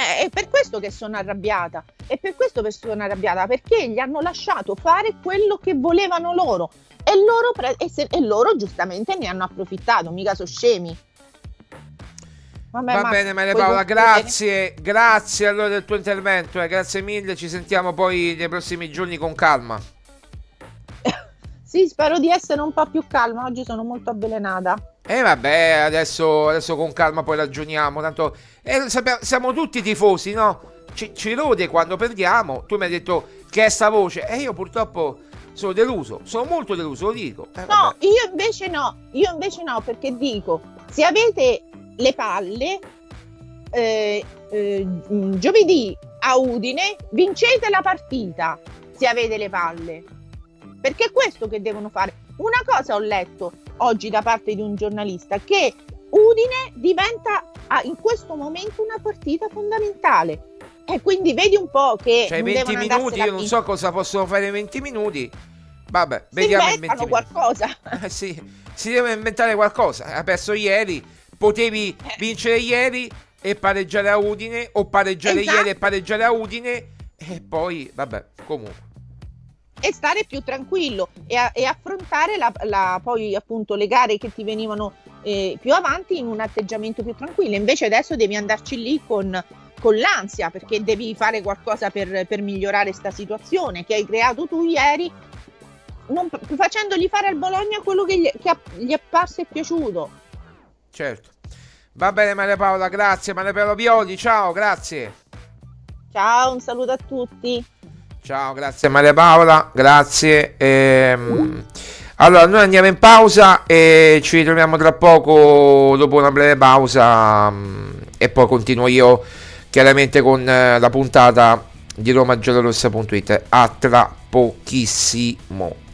Eh, è per questo che sono arrabbiata. È per questo che sono arrabbiata perché gli hanno lasciato fare quello che volevano loro e loro, e se- e loro giustamente ne hanno approfittato, mica sono scemi. Vabbè, Va Marco, bene Maria Paola, grazie, grazie allora del tuo intervento, eh, grazie mille, ci sentiamo poi nei prossimi giorni con calma. Sì, spero di essere un po' più calma. Oggi sono molto avvelenata. E vabbè, adesso, adesso con calma poi ragioniamo, tanto eh, sappiamo- siamo tutti tifosi, no? Ci, ci rode quando perdiamo, tu mi hai detto che è sta voce e io purtroppo sono deluso, sono molto deluso, lo dico. Eh, No, io invece no, io invece no, perché dico, se avete le palle, eh, eh, giovedì a Udine, vincete la partita, se avete le palle. Perché è questo che devono fare. Una cosa ho letto oggi da parte di un giornalista, che Udine diventa in questo momento una partita fondamentale. E quindi vedi un po' che Cioè, non 20 devono minuti, io non so cosa possono fare in 20 minuti. Vabbè, Si vediamo in 20 inventano minuti. qualcosa. Eh, sì, si deve inventare qualcosa. Ha perso ieri, potevi Eh. vincere ieri e pareggiare a Udine, o pareggiare Esatto. ieri e pareggiare a Udine, e poi, vabbè, comunque. E stare più tranquillo e, a- e affrontare la, la- poi appunto le gare che ti venivano eh, più avanti in un atteggiamento più tranquillo. Invece adesso devi andarci lì con, con l'ansia perché devi fare qualcosa per, per migliorare questa situazione che hai creato tu ieri, non- facendogli fare al Bologna quello che gli, che gli è parso e piaciuto. Certo. Va bene Maria Paola, grazie. Maria Paola Violi, ciao, grazie. Ciao, un saluto a tutti. Ciao, grazie Maria Paola, grazie. Ehm, allora, noi andiamo in pausa e ci ritroviamo tra poco dopo una breve pausa mm, e poi continuo io chiaramente con eh, la puntata di romagiallorossa.it. A tra pochissimo.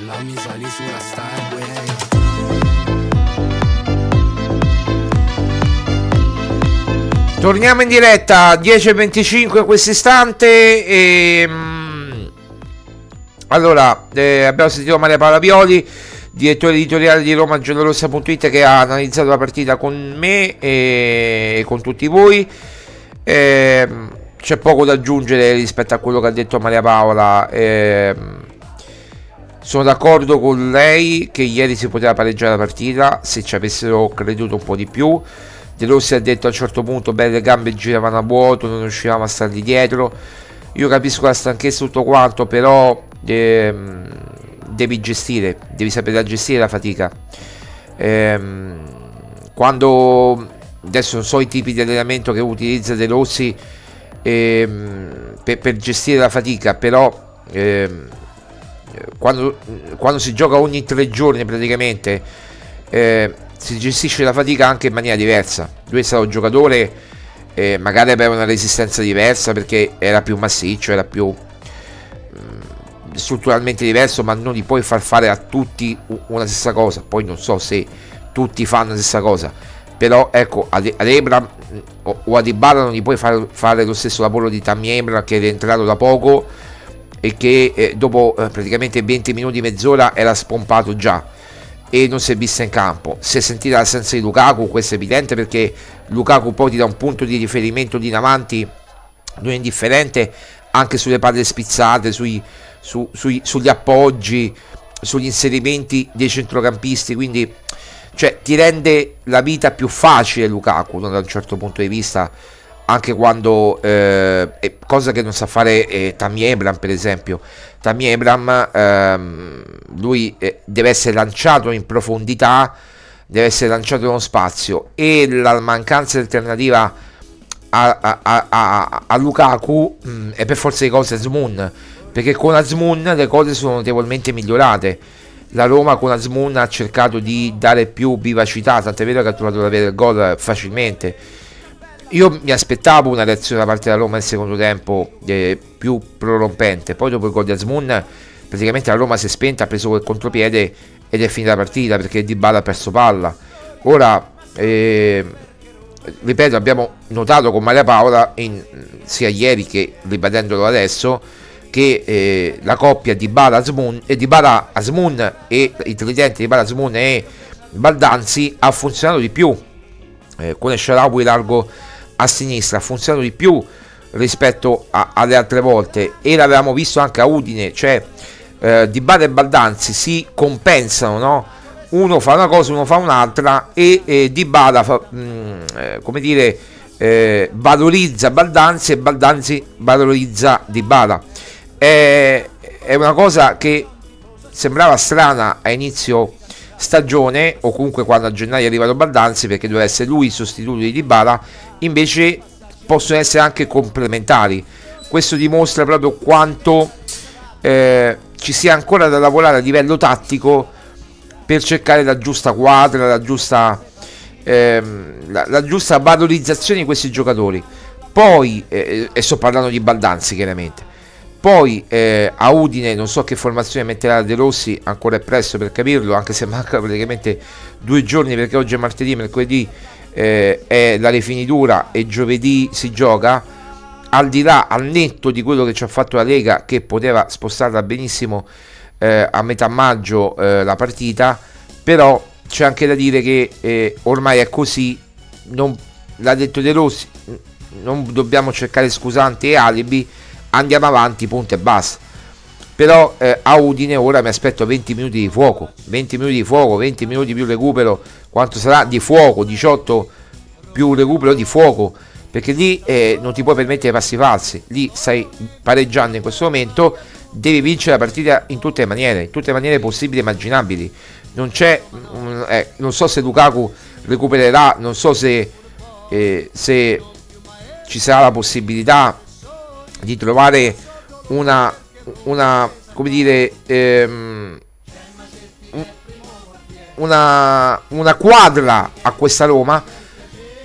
Mi sali sulla Starway Torniamo in diretta 10.25 in questo istante. E, mm, allora, eh, abbiamo sentito Maria Paola Pioli, direttore editoriale di RomaGiallorossa.it che ha analizzato la partita con me e con tutti voi. Eh, c'è poco da aggiungere rispetto a quello che ha detto Maria Paola. Eh, sono d'accordo con lei che ieri si poteva pareggiare la partita se ci avessero creduto un po' di più. De Rossi ha detto a un certo punto beh le gambe giravano a vuoto non riuscivamo a stargli dietro io capisco la stanchezza e tutto quanto però ehm, devi gestire devi sapere gestire la fatica ehm, quando adesso non so i tipi di allenamento che utilizza De Rossi ehm, per, per, gestire la fatica però ehm, quando, quando, si gioca ogni tre giorni praticamente eh, si gestisce la fatica anche in maniera diversa. Lui è stato un giocatore, eh, magari aveva una resistenza diversa perché era più massiccio, era più mh, mm, strutturalmente diverso, ma non gli puoi far fare a tutti una stessa cosa. Poi non so se tutti fanno la stessa cosa, però ecco, ad, ad mm, o, ad Ibarra non gli puoi far, fare lo stesso lavoro di Tammy Ebram che è rientrato da poco e che eh, dopo eh, praticamente 20 minuti, mezz'ora era spompato già e non si è vista in campo. Si è sentita l'assenza di Lukaku, questo è evidente perché Lukaku poi ti dà un punto di riferimento di in avanti non indifferente anche sulle palle spizzate, sui, su, sui, sugli appoggi, sugli inserimenti dei centrocampisti, quindi cioè, ti rende la vita più facile Lukaku da un certo punto di vista anche quando eh, cosa che non sa fare eh, Tammy Abram per esempio. Tammy Abram ehm, lui eh, deve essere lanciato in profondità deve essere lanciato in uno spazio. E la mancanza di alternativa a, a, a, a Lukaku mh, mm, è per forza di cose Azmoun. Perché con Azmoun le cose sono notevolmente migliorate. La Roma con Azmoun ha cercato di dare più vivacità tant'è vero che ha trovato avere il gol facilmente io mi aspettavo una reazione da parte della Roma nel secondo tempo eh, più prorompente. Poi dopo il gol di Asmun, praticamente la Roma si è spenta, ha preso quel contropiede ed è finita la partita perché Di Bala ha perso palla. Ora, eh, ripeto, abbiamo notato con Maria Paola, in, sia ieri che ribadendolo adesso, che eh, la coppia di Bala Asmun e di Bala Asmun e i tridenti di Bala Asmun e Baldanzi ha funzionato di più. Eh, con il Sharawi largo a sinistra ha funzionato di più rispetto a, alle altre volte e l'avevamo visto anche a Udine, cioè eh, Di Bada e Baldanzi si compensano, no? uno fa una cosa, uno fa un'altra e eh, Di Bada fa, mh, mm, eh, come dire, eh, valorizza Baldanzi e Baldanzi valorizza Di Bada. È, è una cosa che sembrava strana a inizio stagione o comunque quando a gennaio è arrivato Baldanzi perché doveva essere lui il sostituto di Dybala invece possono essere anche complementari. Questo dimostra proprio quanto eh, ci sia ancora da lavorare a livello tattico per cercare la giusta quadra la giusta ehm, la, la, giusta valorizzazione di questi giocatori. Poi eh, e sto parlando di Baldanzi chiaramente poi eh, a Udine non so che formazione metterà De Rossi, ancora è presto per capirlo, anche se manca praticamente due giorni perché oggi è martedì, mercoledì eh, è la rifinitura e giovedì si gioca. Al di là, al netto di quello che ci ha fatto la Lega, che poteva spostarla benissimo eh, a metà maggio eh, la partita, però c'è anche da dire che eh, ormai è così, non, l'ha detto De Rossi, non dobbiamo cercare scusanti e alibi andiamo avanti, punto e basta. Però eh, a Udine ora mi aspetto 20 minuti di fuoco, 20 minuti di fuoco, 20 minuti più recupero, quanto sarà di fuoco, 18 più recupero di fuoco, perché lì eh, non ti puoi permettere passi falsi, lì stai pareggiando in questo momento, devi vincere la partita in tutte le maniere, in tutte le maniere possibili e immaginabili. Non c'è, mm, eh, non so se Lukaku recupererà, non so se, eh, se ci sarà la possibilità di trovare una, una come dire, ehm, una, una quadra a questa Roma,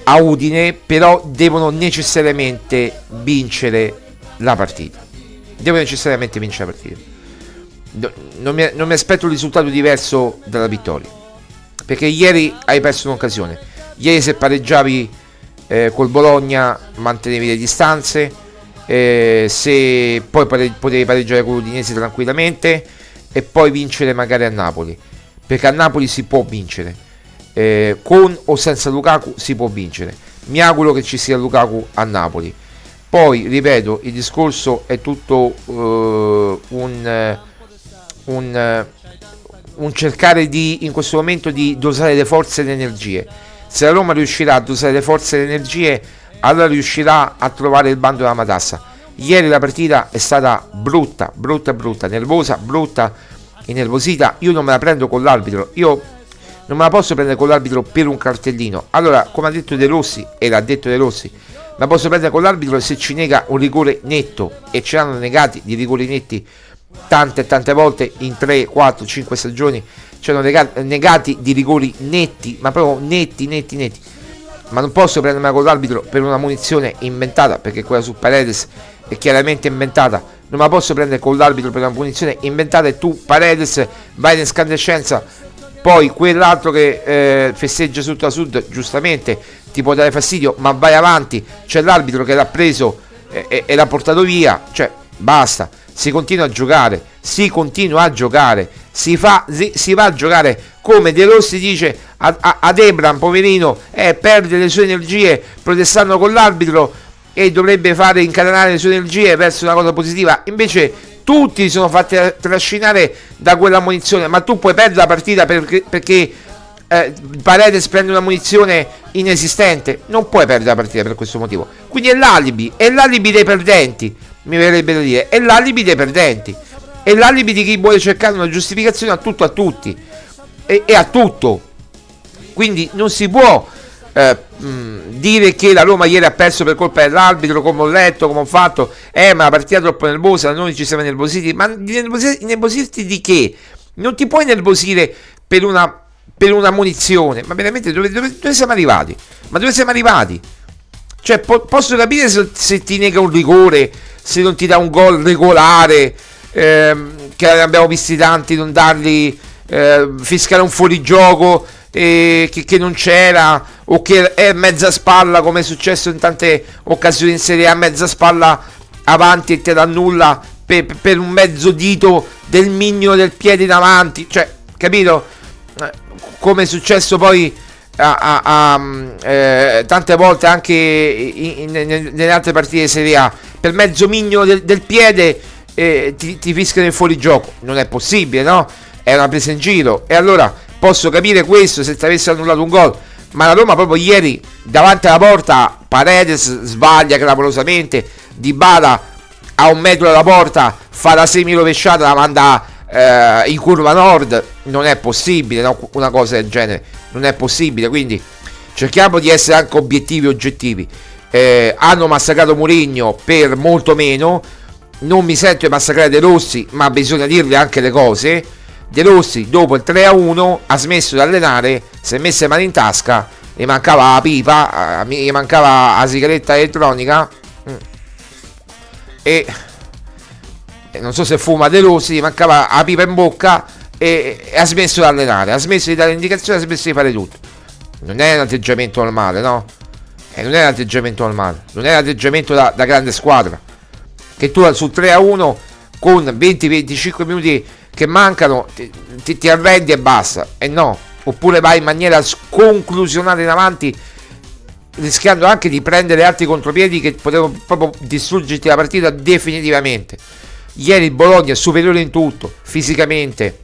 a Udine, però devono necessariamente vincere la partita. Devono necessariamente vincere la partita. no- non, mi, non mi aspetto un risultato diverso dalla vittoria. Perché ieri hai perso un'occasione. Ieri se pareggiavi eh, col Bologna mantenevi le distanze. Eh, se poi pare- potevi pareggiare con l'Udinese tranquillamente e poi vincere magari a Napoli. Perché a Napoli si può vincere. Eh, con o senza Lukaku si può vincere. Mi auguro che ci sia Lukaku a Napoli. Poi, ripeto, il discorso è tutto eh, un, un, un cercare di, in questo momento di dosare le forze e le energie. Se la Roma riuscirà a dosare le forze e le energie, allora riuscirà a trovare il bando della matassa. Ieri la partita è stata brutta, brutta, brutta, nervosa, brutta, innervosita. Io non me la prendo con l'arbitro. Io non me la posso prendere con l'arbitro per un cartellino. Allora, come ha detto De Rossi, e l'ha detto De Rossi, la posso prendere con l'arbitro se ci nega un rigore netto e ce l'hanno negati di rigori netti tante tante volte in 3, 4, 5 stagioni ci hanno nega- negati di rigori netti, ma proprio netti, netti, netti. Ma non posso prendermela con l'arbitro per una munizione inventata, perché quella su Paredes è chiaramente inventata. Non me la posso prendere con l'arbitro per una punizione inventata e tu, Paredes, vai in scandescenza poi quell'altro che eh, festeggia sotto la sud, giustamente ti può dare fastidio, ma vai avanti. C'è l'arbitro che l'ha preso e, e- e l'ha portato via. Cioè, basta. Si continua a giocare. Si continua a giocare. Si, fa, si, si va a giocare come De Rossi dice ad Ebram, poverino, eh, perde le sue energie protestando con l'arbitro e dovrebbe fare incatenare le sue energie verso una cosa positiva. Invece tutti si sono fatti trascinare da quella munizione, ma tu puoi perdere la partita perché, perché eh, Paredes prende una munizione inesistente. Non puoi perdere la partita per questo motivo. Quindi è l'alibi, è l'alibi dei perdenti, mi verrebbe da dire, è l'alibi dei perdenti. È l'alibi di chi vuole cercare una giustificazione a tutto a tutti e, e a tutto. Quindi non si può eh, mh, dire che la Roma ieri ha perso per colpa dell'arbitro, come ho letto, come ho fatto, eh, ma la partita è troppo nervosa, noi ci siamo nervositi. Ma di nervosi- nervosirti di che? Non ti puoi nervosire per una, per una munizione. Ma veramente dove, dove- dove siamo arrivati? Ma dove siamo arrivati? Cioè, po- posso capire se, se ti nega un rigore, se non ti dà un gol regolare, ehm, che abbiamo visti tanti non dargli, eh, fiscare un fuorigioco eh, che, che non c'era, o che è mezza spalla, come è successo in tante occasioni in Serie A, mezza spalla avanti e ti dà nulla per, per un mezzo dito del mignolo del piede in avanti, cioè, capito? Eh, Come è successo poi a- a- a, mm, eh, tante volte anche in- in- nelle altre partite di Serie A per mezzo mignolo del, del piede eh, ti, ti fischiano il fuorigioco non è possibile no? È una presa in giro. E allora posso capire questo se ti avesse annullato un gol. Ma la Roma proprio ieri davanti alla porta Paredes sbaglia clamorosamente Dybala a un metro dalla porta fa la semi rovesciata la manda eh, in curva nord. Non è possibile no? una cosa del genere. Non è possibile. Quindi cerchiamo di essere anche obiettivi e oggettivi. Eh, hanno massacrato Mourinho per molto meno. Non mi sento di massacrare De Rossi ma bisogna dirle anche le cose De Rossi dopo il 3 a 1 ha smesso di allenare si è messo le mani in tasca gli mancava la pipa eh, gli mancava la sigaretta elettronica Mm. e non so se fuma De Rossi, gli mancava la pipa in bocca e, e ha smesso di allenare, ha smesso di dare indicazioni, ha smesso di fare tutto. Non è un atteggiamento normale, no? E non è un atteggiamento normale, non è un atteggiamento da, da grande squadra. Che tu sul 3 a 1 con 20-25 minuti che mancano ti, ti, ti arrendi e basta. E no, oppure vai in maniera sconclusionata in avanti rischiando anche di prendere altri contropiedi che potevano proprio distruggerti la partita definitivamente. Ieri il Bologna è superiore in tutto, fisicamente,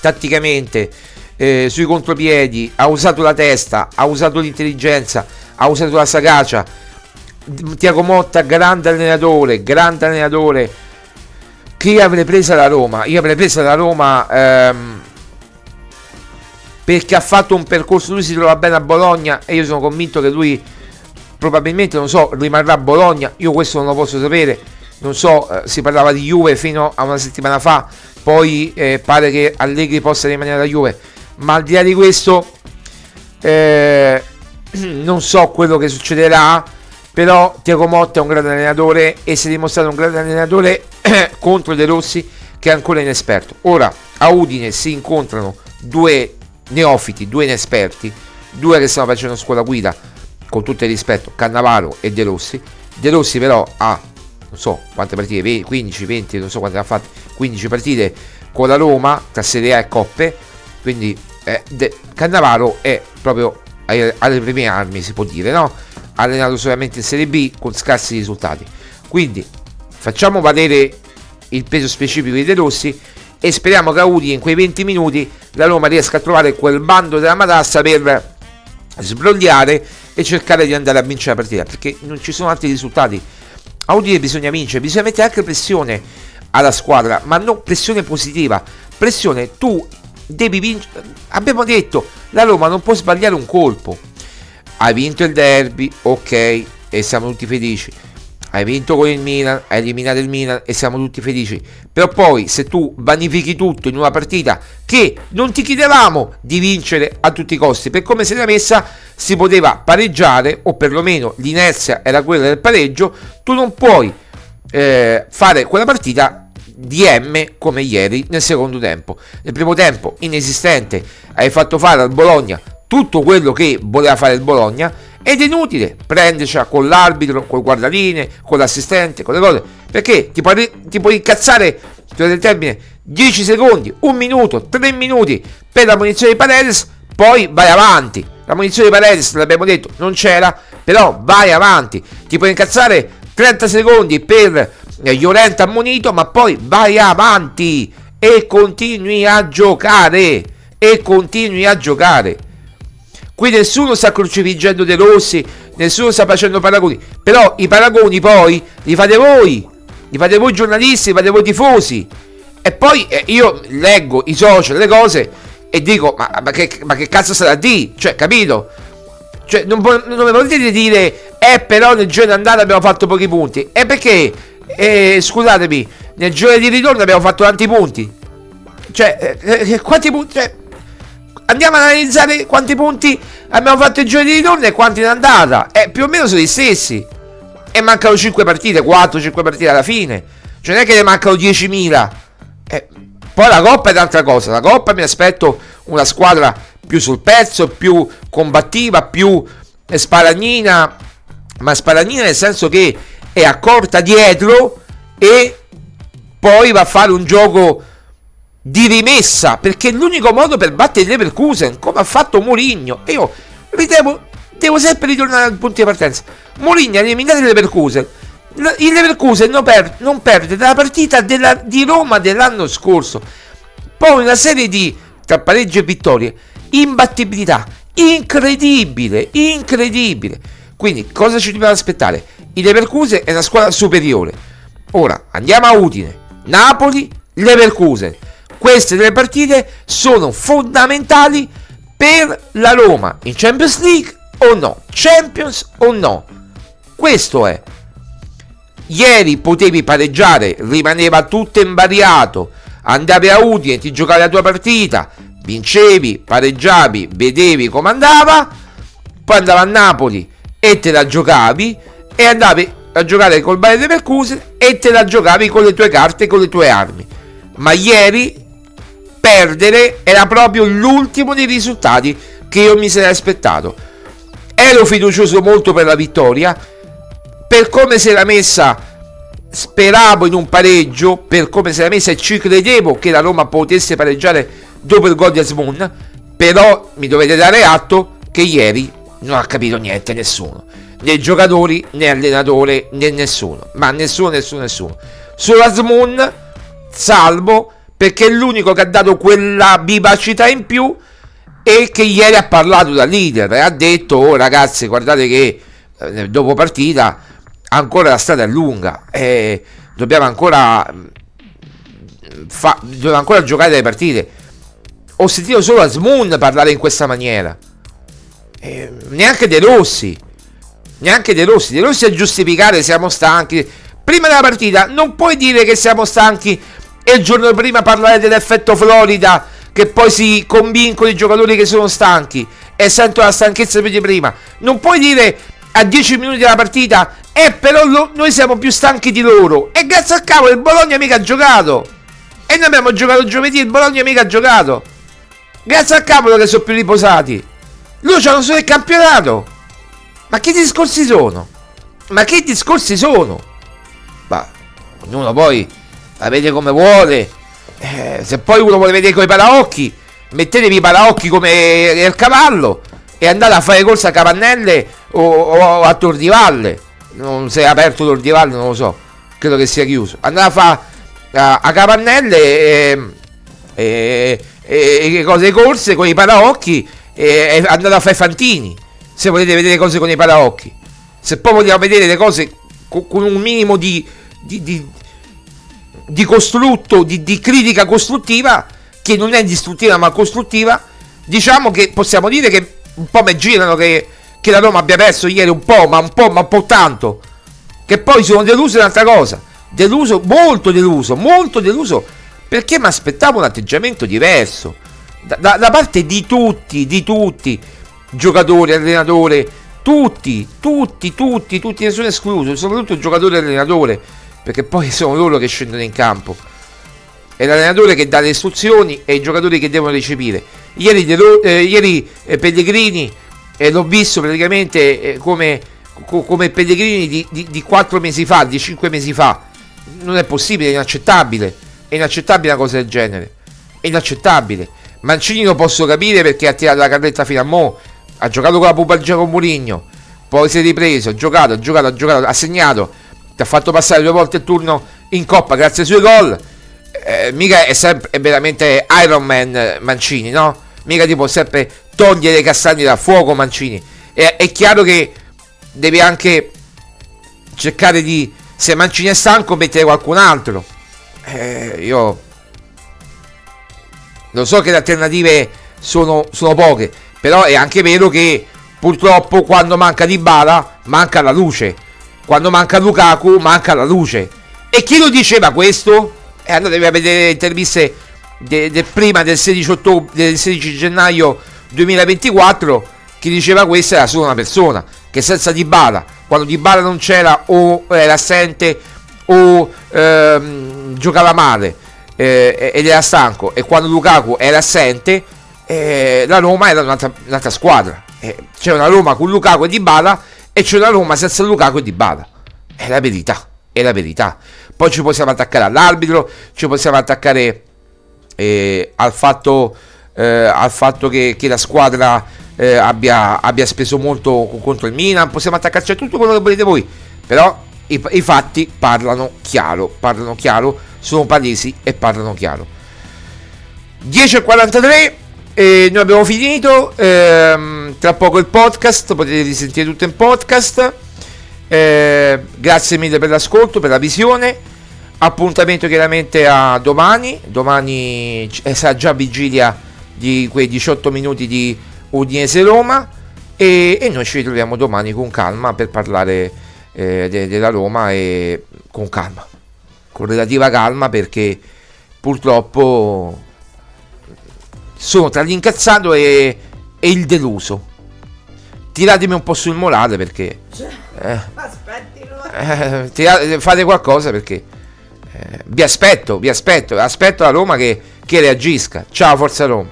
tatticamente, eh, sui contropiedi, ha usato la testa, ha usato l'intelligenza, ha usato la sagacia. Tiago Motta, grande allenatore, grande allenatore. Chi avrei presa la Roma? Io avrei presa la Roma ehm, perché ha fatto un percorso, lui si trova bene a Bologna e io sono convinto che lui probabilmente, non so, rimarrà a Bologna, io questo non lo posso sapere, non so, eh, si parlava di Juve fino a una settimana fa, poi eh, pare che Allegri possa rimanere da Juve, ma al di là di questo eh, non so quello che succederà, però Tiago Motta è un grande allenatore e si è dimostrato un grande allenatore contro De Rossi che è ancora inesperto. Ora a Udine si incontrano due neofiti, due inesperti, due che stanno facendo scuola guida, con tutto il rispetto, Cannavaro e De Rossi. De Rossi però ha, non so quante partite, 15, 20, non so quante ha fatte, 15 partite con la Roma, tra Serie A e Coppe, quindi eh, De- Cannavaro è proprio alle prime armi, si può dire, no? Allenato solamente in Serie B con scarsi risultati. Quindi facciamo valere il peso specifico di De Rossi e speriamo che a Udi in quei 20 minuti la Roma riesca a trovare quel bando della matassa per sbrogliare e cercare di andare a vincere la partita perché non ci sono altri risultati. A Udine bisogna vincere bisogna mettere anche pressione alla squadra ma non pressione positiva. Pressione tu devi vincere abbiamo detto la Roma non può sbagliare un colpo hai vinto il derby ok e siamo tutti felici hai vinto con il Milan, hai eliminato il Milan e siamo tutti felici. Però poi se tu vanifichi tutto in una partita che non ti chiedevamo di vincere a tutti i costi, per come se l'era messa si poteva pareggiare o perlomeno l'inerzia era quella del pareggio, tu non puoi eh, fare quella partita di M come ieri nel secondo tempo. Nel primo tempo inesistente, hai fatto fare al Bologna tutto quello che voleva fare il Bologna ed è inutile prendercela con l'arbitro, col guardaline, con l'assistente, con le cose, perché ti puoi, ti puoi incazzare, del termine, 10 secondi, 1 minuto, 3 minuti per la munizione di Paredes, poi vai avanti. La munizione di Paredes, l'abbiamo detto, non c'era, però vai avanti. Ti puoi incazzare 30 secondi per Llorente ammonito, ma poi vai avanti e continui a giocare. E continui a giocare. Qui nessuno sta crucifiggendo De Rossi, nessuno sta facendo paragoni. Però i paragoni poi li fate voi, li fate voi giornalisti, li fate voi tifosi. E poi eh, io leggo i social, le cose e dico, ma, ma, che, ma che, cazzo sarà di? Cioè, capito? Cioè, non, non mi potete dire, eh, però nel giorno andata abbiamo fatto pochi punti. E perché, eh, scusatemi, nel giorno di ritorno abbiamo fatto tanti punti. Cioè, eh, eh quanti punti? Cioè, andiamo ad analizzare quanti punti abbiamo fatto i giorni di ritorno e quanti in andata. E più o meno sono gli stessi. E mancano 5 partite, 4-5 partite alla fine. Cioè non è che ne mancano 10.000. Eh, poi la Coppa è un'altra cosa. La Coppa mi aspetto una squadra più sul pezzo, più combattiva, più sparagnina. Ma sparagnina nel senso che è accorta dietro e poi va a fare un gioco di rimessa perché è l'unico modo per battere Leverkusen come ha fatto Mourinho. E io ritevo devo sempre ritornare al punto di partenza. Mourinho ha eliminato Leverkusen. Il Leverkusen non, per, non perde dalla partita della, di Roma dell'anno scorso. Poi una serie di tra pareggi e vittorie imbattibilità. Incredibile incredibile. Quindi cosa ci dobbiamo aspettare? Il Leverkusen è una squadra superiore. Ora andiamo a Udine. Napoli Leverkusen queste tre partite sono fondamentali per la Roma in Champions League o no? Champions o no? Questo è. Ieri potevi pareggiare, rimaneva tutto invariato, andavi a Udine, ti giocavi la tua partita, vincevi, pareggiavi, vedevi come andava, poi andavi a Napoli e te la giocavi e andavi a giocare col Bayern Leverkusen e te la giocavi con le tue carte, con le tue armi. Ma ieri perdere era proprio l'ultimo dei risultati che io mi sarei aspettato. Ero fiducioso molto per la vittoria, per come si era messa speravo in un pareggio, per come si era messa e ci credevo che la Roma potesse pareggiare dopo il gol di Asmun, però mi dovete dare atto che ieri non ha capito niente nessuno, né giocatori né allenatore né nessuno, ma nessuno, nessuno, nessuno. Sull'Asmun, salvo perché è l'unico che ha dato quella vivacità in più e che ieri ha parlato da leader e ha detto oh ragazzi guardate che eh, dopo partita ancora la strada è lunga e dobbiamo ancora mm, fa, dobbiamo ancora giocare le partite. Ho sentito solo a Smoon parlare in questa maniera. E neanche De Rossi neanche De Rossi. De Rossi a giustificare siamo stanchi. Prima della partita non puoi dire che siamo stanchi e il giorno prima parlare dell'effetto Florida che poi si convincono i giocatori che sono stanchi e sentono la stanchezza di prima. Non puoi dire a 10 minuti della partita, eh però lo, noi siamo più stanchi di loro. E grazie al cavolo il Bologna mica ha giocato. E E noi abbiamo giocato giovedì, il Bologna mica ha giocato. Grazie al cavolo che sono più riposati. Loro c'hanno solo il campionato. Ma che discorsi sono? Ma che discorsi sono? Ma ognuno poi la vede come vuole. Eh, se poi uno vuole vedere coi paraocchi, mettetevi i paraocchi come il cavallo e andate a fare corsa a Capannelle o, o a Tor di Valle. Non si è aperto Tor di Valle, non lo so. Credo che sia chiuso. Andate a fare a, a Capannelle e, e, e, e cose corse con i paraocchi e, e andate a fare fantini. Se volete vedere cose con i paraocchi. Se poi vogliamo vedere le cose con, con un minimo di, di, di, di costrutto, di, di critica costruttiva, che non è distruttiva ma costruttiva, diciamo che possiamo dire che un po' mi girano che, che la Roma abbia perso ieri un po', ma un po', ma un po' tanto. Che poi sono deluso è un'altra cosa. Deluso, molto deluso, molto deluso, perché mi aspettavo un atteggiamento diverso. Da, da, da, parte di tutti, di tutti, giocatori, allenatore, tutti, tutti, tutti, tutti, nessuno escluso, soprattutto il giocatore e allenatore, perché poi sono loro che scendono in campo. È l'allenatore che dà le istruzioni e i giocatori che devono recepire. Ieri, eh, ieri eh, Pellegrini eh, l'ho visto praticamente eh, come, co- come Pellegrini di, di, di 4 mesi fa, di 5 mesi fa. Non è possibile, è inaccettabile. È inaccettabile una cosa del genere. È inaccettabile. Mancini lo posso capire perché ha tirato la carretta fino a mo'. Ha giocato con la pubalgia con Murigno. Poi si è ripreso, ha giocato, ha giocato, ha giocato, ha segnato. Ti ha fatto passare due volte il turno in coppa grazie ai suoi gol. Eh, mica è sempre è veramente Iron Man Mancini, no? Mica ti può sempre togliere i castagni dal fuoco Mancini. È, è chiaro che devi anche cercare di, se Mancini è stanco, mettere qualcun altro. Eh, io lo so che le alternative sono, sono poche, però è anche vero che purtroppo quando manca Di Bala manca la luce. Quando manca Lukaku manca la luce. E chi lo diceva questo? E eh, andatevi a vedere le interviste de, de prima del 16, ottobre, del 16 gennaio 2024. Chi diceva questo era solo una persona che senza Dybala, quando Dybala non c'era o era assente o ehm, giocava male eh, ed era stanco e quando Lukaku era assente eh, la Roma era un'altra, un'altra squadra. Eh, c'è una Roma con Lukaku e Dybala e c'è una Roma senza Lukaku e Dybala. È la verità, è la verità. Poi ci possiamo attaccare all'arbitro, ci possiamo attaccare eh, al fatto, eh, al fatto che, che la squadra eh, abbia, abbia, speso molto contro il Milan, possiamo attaccarci a tutto quello che volete voi, però i, i fatti parlano chiaro, parlano chiaro, sono palesi e parlano chiaro. 10.43 eh, noi abbiamo finito ehm, tra poco il podcast potete risentire tutto in podcast eh, grazie mille per l'ascolto, per la visione. Appuntamento chiaramente a domani. Domani sarà già vigilia di quei 18 minuti di Udinese Roma. E, e noi ci ritroviamo domani con calma per parlare eh, de, della Roma e con calma, con relativa calma perché purtroppo sono tra l'incazzato e, e il deluso tiratemi un po' sul morale perché... Eh, eh, tirate, fate qualcosa perché... Eh, vi aspetto, vi aspetto, aspetto la Roma che, che reagisca. Ciao Forza Roma.